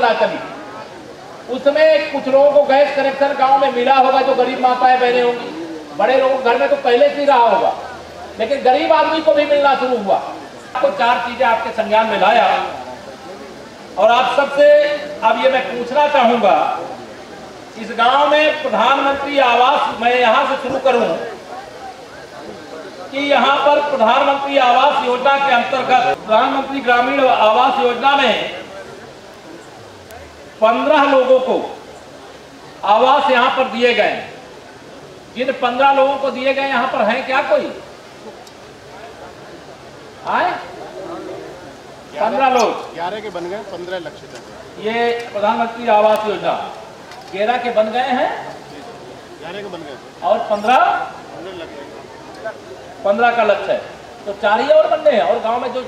योजना चली उसमें कुछ लोगों को गैस कनेक्शन गाँव में मिला होगा जो गरीब माताएँ बहने होंगी। बड़े लोगों घर में तो पहले से ही रहा होगा। लेकिन गरीब आदमी को भी मिलना शुरू हुआ। आपको चार चीज़ें आपके संज्ञान में लाया। और आप सबसे, अब ये मैं पूछना चाहूँगा, इस गाँव में प्रधानमंत्री आवास, मैं यहाँ से शुरू करूँ कि यहाँ पर प्रधानमंत्री आवास योजना के अंतर्गत प्रधानमंत्री ग्रामीण आवास योजना में पंद्रह लोगों को आवास यहाँ पर दिए गए जिन पंद्रह लोगों को दिए गए यहाँ पर हैं क्या कोई? आए? पंद्रह लोग। ग्यारह के बन गए पंद्रह लक्ष्य तक। ये प्रधानमंत्री आवास योजना ग्यारह के बन गए हैं? ग्यारह के बन गए। और पंद्रह? पंद्रह पंद्रह का लक्ष्य है। तो चार ही और बनने हैं और गाँव में जो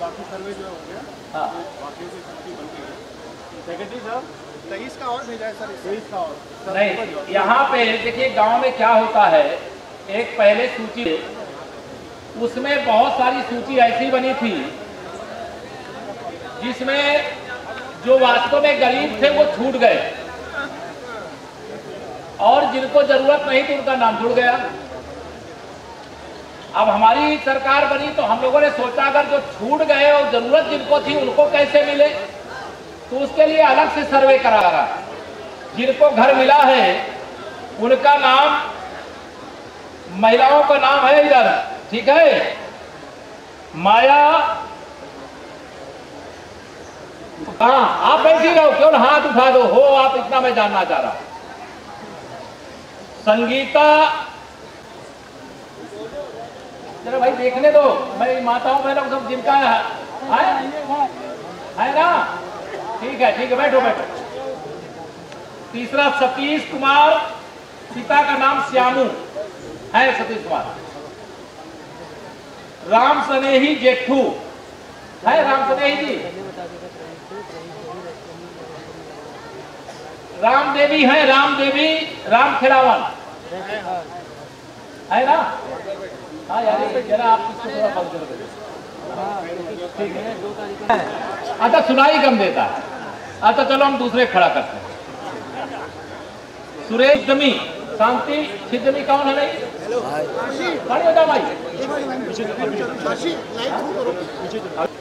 बाकी सर्वे जो हो गया हाँ। बाकी छुट्टी बन गई सेक्रेटरी साहब तेईस का और भेजा है सर तेईस का और। नहीं यहाँ पे देखिए गाँव में क्या होता है एक पहले सूची उसमें बहुत सारी सूची ऐसी बनी थी जिसमें जो वास्तव में गरीब थे वो छूट गए। और जिनको ज़रूरत नहीं थी उनका नाम जुड़ गया। अब हमारी सरकार बनी तो हम लोगों ने सोचा, अगर जो छूट गए और ज़रूरत जिनको थी उनको कैसे मिले? तो उसके लिए अलग से सर्वे करा रहा जिनको घर मिला है, उनका नाम, महिलाओं का नाम है इधर, ठीक है? माया हाँ आप बैठी रहो क्यों हाथ उठा दो। हो, आप इतना मैं जानना चाह रहा संगीता चलो भाई, देखने दो। मैं माताओं बहनों सब जिनका है। है ना? ठीक है ठीक है, बैठो बैठो। तीसरा सतीश कुमार, सीता का नाम श्यामू। है सतीश कुमार। राम सनेही जेठू। है राम सनेही जी? राम देवी है राम देवी राम खेरावन है ना? हाँ यार ये जरा आप इसको थोड़ा फल कर दो ठीक है अच्छा सुनाई कम देता है। अच्छा चलो हम दूसरे खड़ा करते हैं। सुरेश दमी शांति सिद्धमी कौन है भाई खड़े हो जाओ भाई।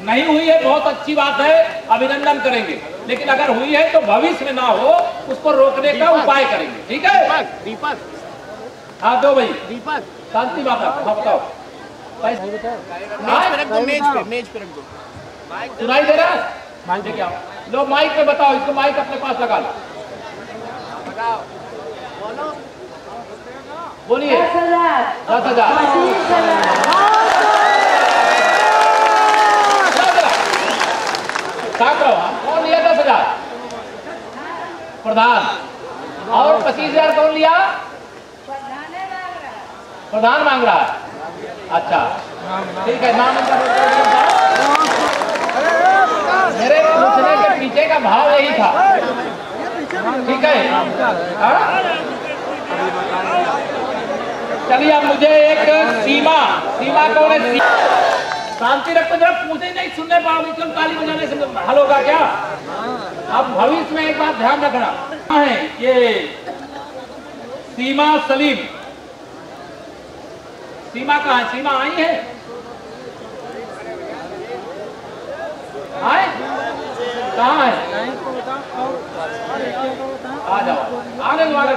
नहीं हुई है बहुत अच्छी बात है अभिनंदन करेंगे। लेकिन अगर हुई है तो भविष्य में ना हो उसको रोकने का उपाय करेंगे। ठीक है? दीपक। हाँ दो भाई दीपक। शांति माता हाँ बताओ। भाई, मेज पे हाँ, रख दो मेज पे मेज पे रख दो। सुनाई दे रहा है? माइक आओ। लो माइक पे बताओ इसको माइक अपने पास लगा लो। बोलिए। दस हज़ार। दस हज़ार। हाँ। कौन लिया दस हज़ार? प्रधान। और पच्चीस हज़ार कौन लिया? प्रधान मांग रहा है। अच्छा। ठीक है नाम। मेरे पूछने के पीछे का भाव यही था। ठीक है। हाँ? चलिए, अब मुझे एक सीमा। सीमा कौन है? शांति रखो जरा पूछे नहीं, सुनने पाओगे क्यों ताली बजाने से हल होगा क्या? अब भविष्य में एक बात ध्यान रखना। है? ये सीमा सलीम। सीमा कहाँ सीमा आई है। आए? कहाँ है? आ जाओ। आने वाले